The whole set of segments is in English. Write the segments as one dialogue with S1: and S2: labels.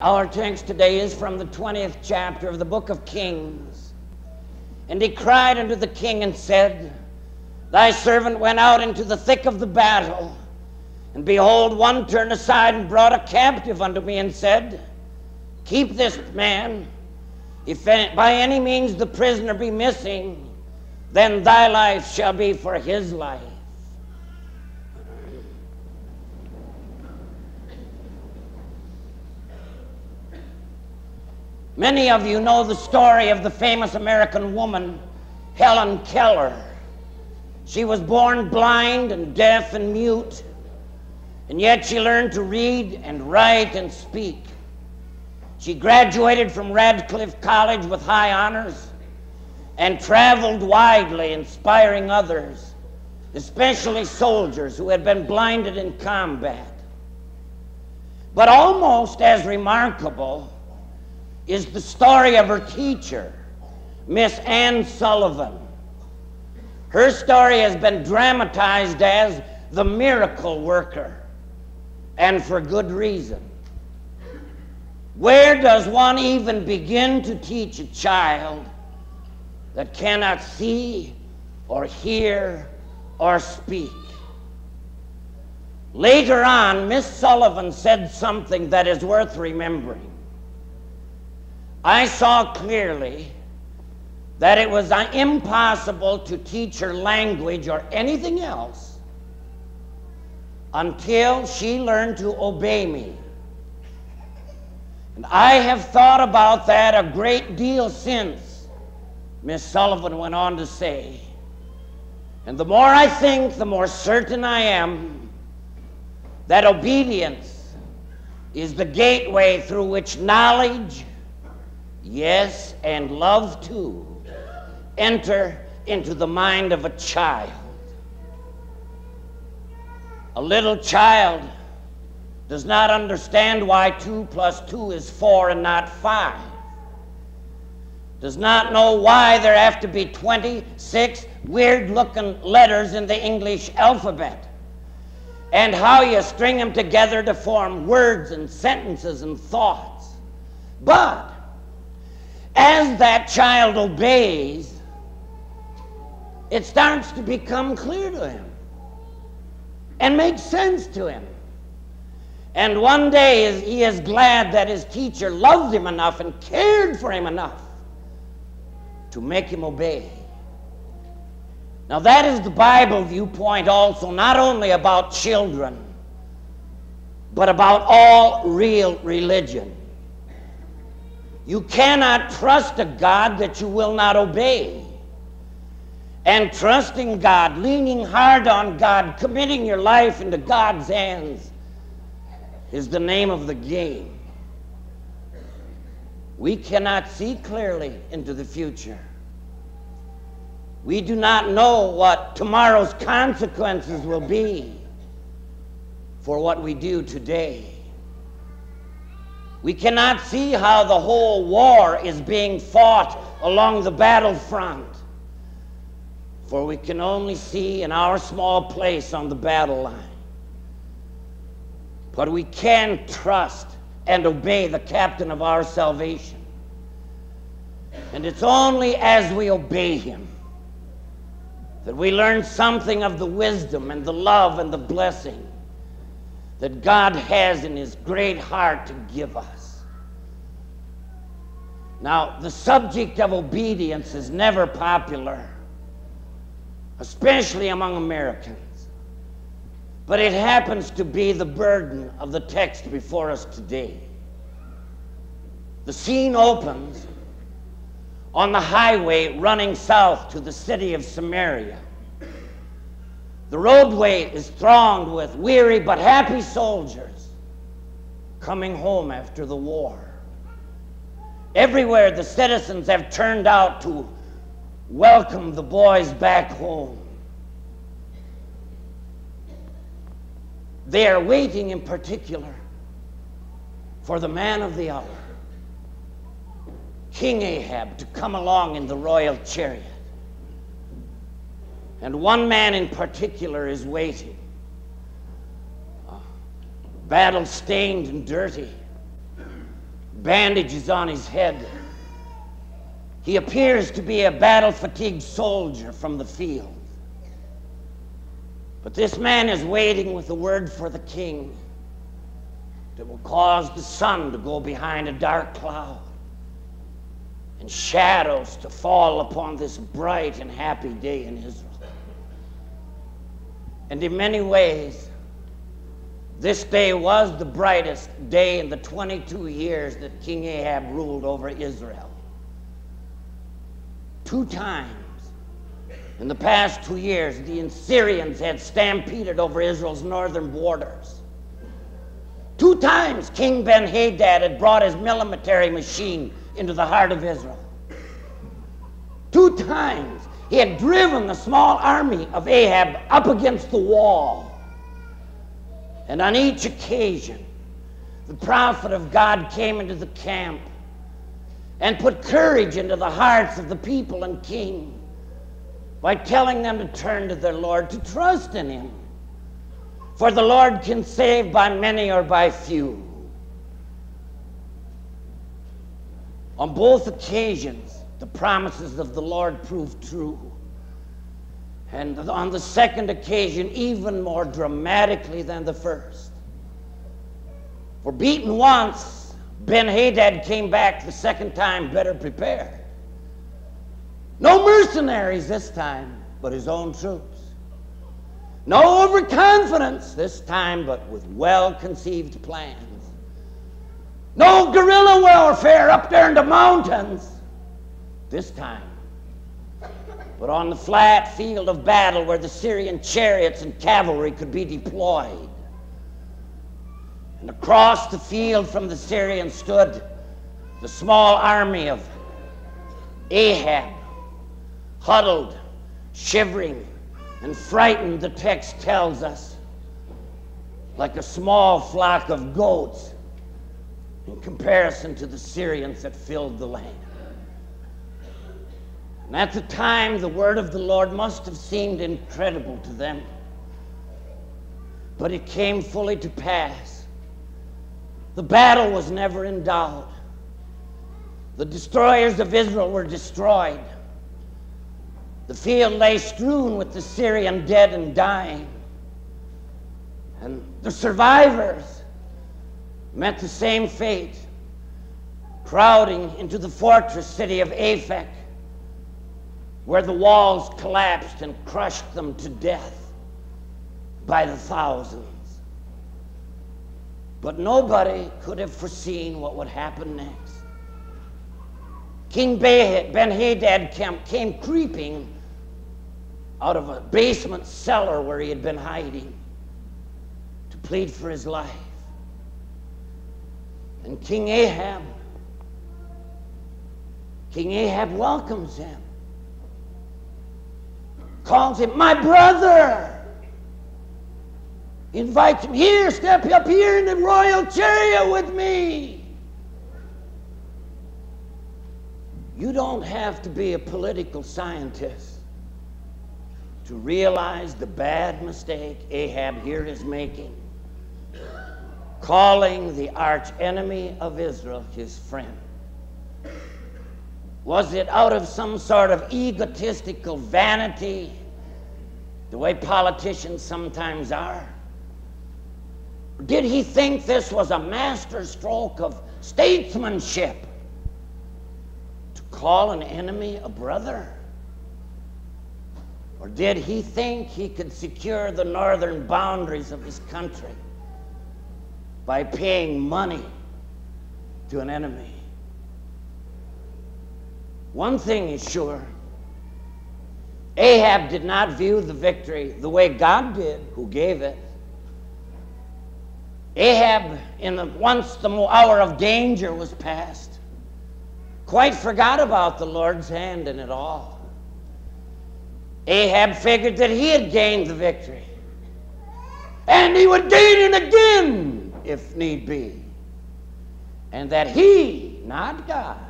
S1: Our text today is from the 20th chapter of the book of Kings. And he cried unto the king and said, Thy servant went out into the thick of the battle, and behold, one turned aside and brought a captive unto me and said, Keep this man. If by any means the prisoner be missing, then thy life shall be for his life. Many of you know the story of the famous American woman, Helen Keller. She was born blind and deaf and mute, and yet she learned to read and write and speak. She graduated from Radcliffe College with high honors and traveled widely, inspiring others, especially soldiers who had been blinded in combat. But almost as remarkable, is the story of her teacher, Miss Anne Sullivan. Her story has been dramatized as the miracle worker, and for good reason. Where does one even begin to teach a child that cannot see or hear or speak? Later on, Miss Sullivan said something that is worth remembering. I saw clearly that it was impossible to teach her language or anything else until she learned to obey me. And I have thought about that a great deal since, Miss Sullivan went on to say. And the more I think, the more certain I am that obedience is the gateway through which knowledge yes, and love too, enter into the mind of a child. A little child does not understand why 2 plus 2 is 4 and not 5. Does not know why there have to be 26 weird looking letters in the English alphabet. And how you string them together to form words and sentences and thoughts. But as that child obeys, it starts to become clear to him and makes sense to him. And one day he is glad that his teacher loved him enough and cared for him enough to make him obey. Now, that is the Bible viewpoint also, not only about children, but about all real religion. You cannot trust a God that you will not obey. And trusting God, leaning hard on God, committing your life into God's hands is the name of the game. We cannot see clearly into the future. We do not know what tomorrow's consequences will be for what we do today. We cannot see how the whole war is being fought along the battlefront. For we can only see in our small place on the battle line. But we can trust and obey the captain of our salvation. And it's only as we obey him that we learn something of the wisdom and the love and the blessing that God has in His great heart to give us. Now, the subject of obedience is never popular, especially among Americans. But it happens to be the burden of the text before us today. The scene opens on the highway running south to the city of Samaria. The roadway is thronged with weary but happy soldiers coming home after the war. Everywhere the citizens have turned out to welcome the boys back home. They are waiting in particular for the man of the hour, King Ahab, to come along in the royal chariot. And one man in particular is waiting. Battle stained and dirty, bandages on his head. He appears to be a battle fatigued soldier from the field. But this man is waiting with a word for the king that will cause the sun to go behind a dark cloud and shadows to fall upon this bright and happy day in Israel. And in many ways, this day was the brightest day in the 22 years that King Ahab ruled over Israel. Two times in the past two years, the Assyrians had stampeded over Israel's northern borders. Two times, King Ben Hadad had brought his military machine into the heart of Israel. Two times, he had driven the small army of Ahab up against the wall. And on each occasion, the prophet of God came into the camp and put courage into the hearts of the people and king by telling them to turn to their Lord, to trust in him. For the Lord can save by many or by few. On both occasions, the promises of the Lord proved true. And on the second occasion, even more dramatically than the first. For beaten once, Ben Hadad came back the second time better prepared. No mercenaries this time, but his own troops. No overconfidence this time, but with well conceived plans. No guerrilla warfare up there in the mountains this time, but on the flat field of battle where the Syrian chariots and cavalry could be deployed. And across the field from the Syrians stood the small army of Ahab, huddled, shivering, and frightened, the text tells us, like a small flock of goats in comparison to the Syrians that filled the land. And at the time, the word of the Lord must have seemed incredible to them. But it came fully to pass. The battle was never in doubt. The destroyers of Israel were destroyed. The field lay strewn with the Syrian dead and dying. And the survivors met the same fate, crowding into the fortress city of Aphek where the walls collapsed and crushed them to death by the thousands. But nobody could have foreseen what would happen next. King Ben Hadad came creeping out of a basement cellar where he had been hiding to plead for his life. And King Ahab, King Ahab welcomes him calls him my brother. Invites him here, step up here in the royal chariot with me. You don't have to be a political scientist to realize the bad mistake Ahab here is making, calling the arch enemy of Israel his friend. Was it out of some sort of egotistical vanity, the way politicians sometimes are? Did he think this was a masterstroke of statesmanship to call an enemy a brother? Or did he think he could secure the northern boundaries of his country by paying money to an enemy? One thing is sure Ahab did not view the victory the way God did, who gave it. Ahab, in the, once the hour of danger was past, quite forgot about the Lord's hand in it all. Ahab figured that he had gained the victory, and he would gain it again if need be, and that he, not God,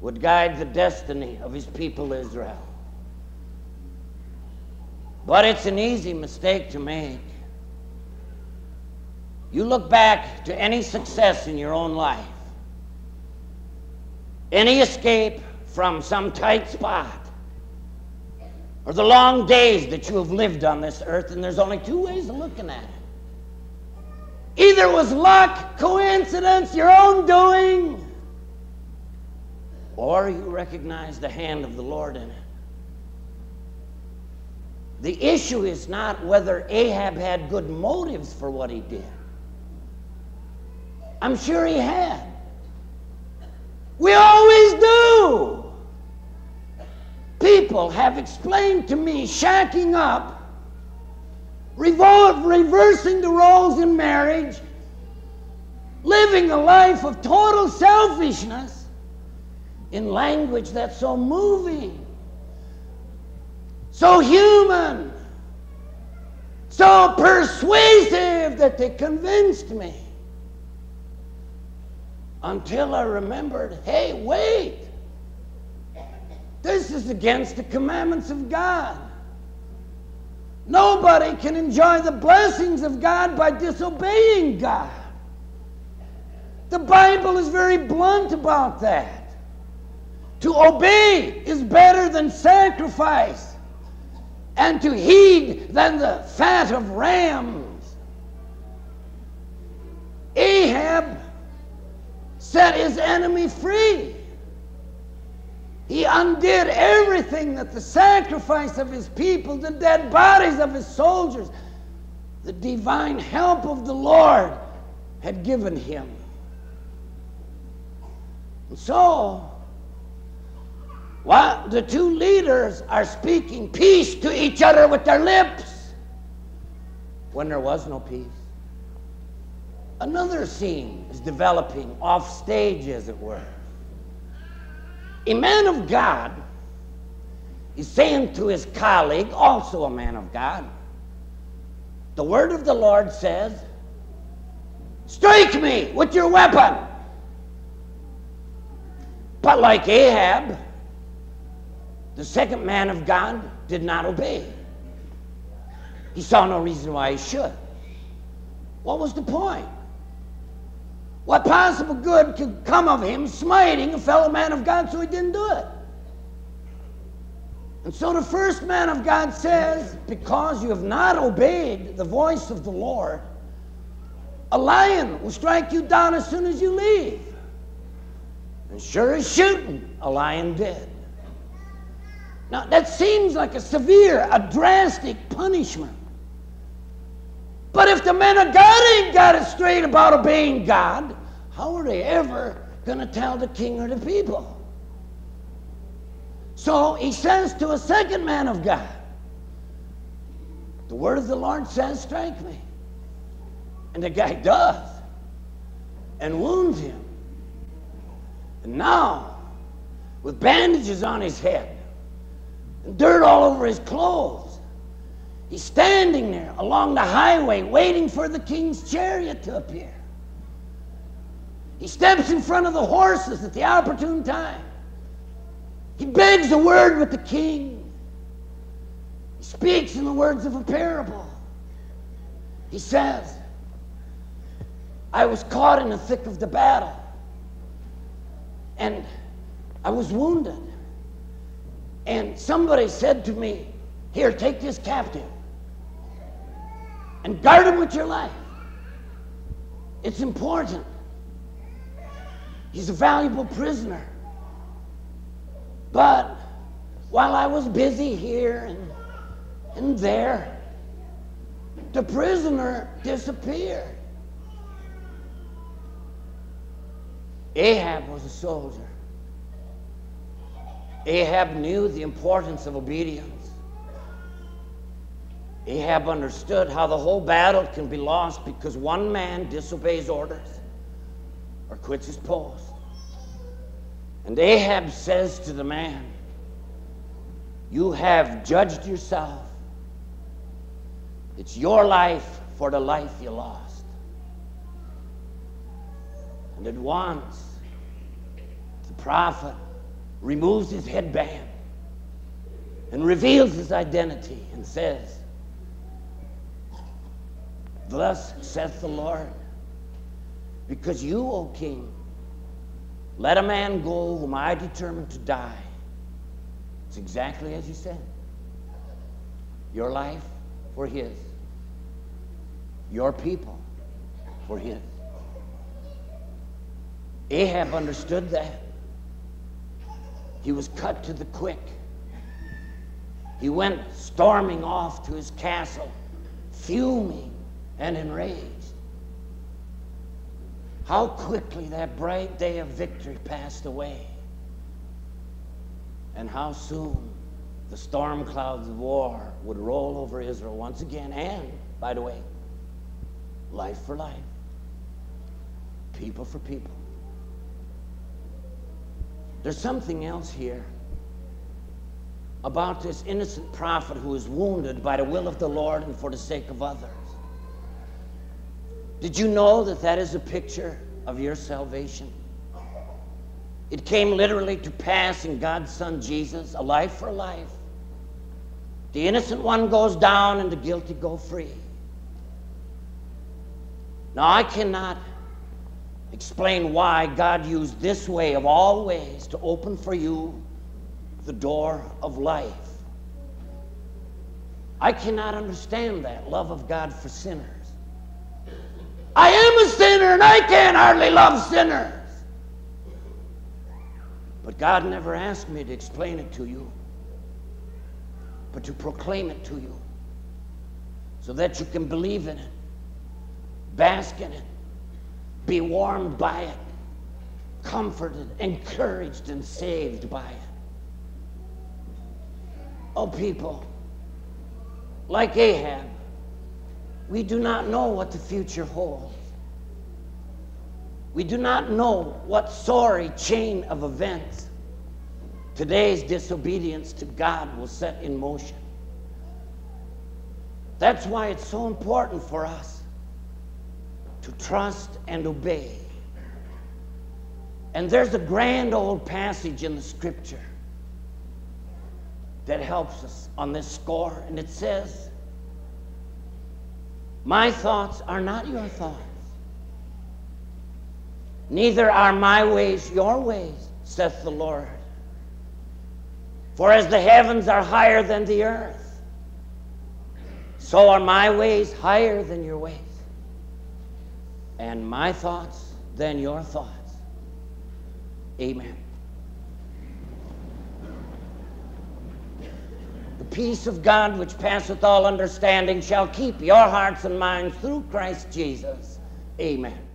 S1: would guide the destiny of his people Israel. But it's an easy mistake to make. You look back to any success in your own life, any escape from some tight spot or the long days that you have lived on this earth, and there's only two ways of looking at it. Either it was luck, coincidence, your own doing, or you recognize the hand of the Lord in it. The issue is not whether Ahab had good motives for what he did. I'm sure he had. We always do. People have explained to me shacking up, revol- reversing the roles in marriage, living a life of total selfishness in language that's so moving, so human, so persuasive that they convinced me until I remembered hey, wait. This is against the commandments of God. Nobody can enjoy the blessings of God by disobeying God. The Bible is very blunt about that. To obey is better than sacrifice, and to heed than the fat of rams. Ahab set his enemy free. He undid everything that the sacrifice of his people, the dead bodies of his soldiers, the divine help of the Lord had given him. And so, while the two leaders are speaking peace to each other with their lips, when there was no peace, another scene is developing off stage, as it were. A man of God is saying to his colleague, also a man of God, the word of the Lord says, Strike me with your weapon. But like Ahab, the second man of God did not obey. He saw no reason why he should. What was the point? What possible good could come of him smiting a fellow man of God so he didn't do it? And so the first man of God says, Because you have not obeyed the voice of the Lord, a lion will strike you down as soon as you leave. And sure as shooting, a lion did. Now, that seems like a severe, a drastic punishment. But if the men of God ain't got it straight about obeying God, how are they ever going to tell the king or the people? So he says to a second man of God, The word of the Lord says, Strike me. And the guy does and wounds him. And now, with bandages on his head dirt all over his clothes, he's standing there along the highway waiting for the king's chariot to appear. He steps in front of the horses at the opportune time. He begs a word with the king. He speaks in the words of a parable. He says, I was caught in the thick of the battle, and I was wounded. And somebody said to me, Here, take this captive and guard him with your life. It's important. He's a valuable prisoner. But while I was busy here and, and there, the prisoner disappeared. Ahab was a soldier. Ahab knew the importance of obedience. Ahab understood how the whole battle can be lost because one man disobeys orders or quits his post. And Ahab says to the man, You have judged yourself. It's your life for the life you lost. And at once, the prophet removes his headband and reveals his identity and says, Thus saith the Lord, because you, O king, Let a man go whom I determined to die. It's exactly as you said. Your life for his. Your people for his. Ahab understood that. He was cut to the quick. He went storming off to his castle, fuming and enraged. How quickly that bright day of victory passed away, and how soon the storm clouds of war would roll over Israel once again, and, by the way, life for life, people for people. There's something else here about this innocent prophet who is wounded by the will of the Lord and for the sake of others. Did you know that that is a picture of your salvation? It came literally to pass in God's Son Jesus, a life for life. The innocent one goes down and the guilty go free. Now, I cannot explain why God used this way of all ways to open for you the door of life. I cannot understand that love of God for sinners. I am a sinner and I can't hardly love sinners. But God never asked me to explain it to you, but to proclaim it to you so that you can believe in it, bask in it, be warmed by it, comforted, encouraged, and saved by it. Oh, people, like Ahab, we do not know what the future holds. We do not know what sorry chain of events today's disobedience to God will set in motion. That's why it's so important for us to trust and obey. And there's a grand old passage in the scripture that helps us on this score, and it says, My thoughts are not your thoughts, neither are my ways your ways, saith the Lord. For as the heavens are higher than the earth, so are my ways higher than your ways and my thoughts than your thoughts. Amen. The peace of God, which passeth all understanding, shall keep your hearts and minds through Christ Jesus. Amen.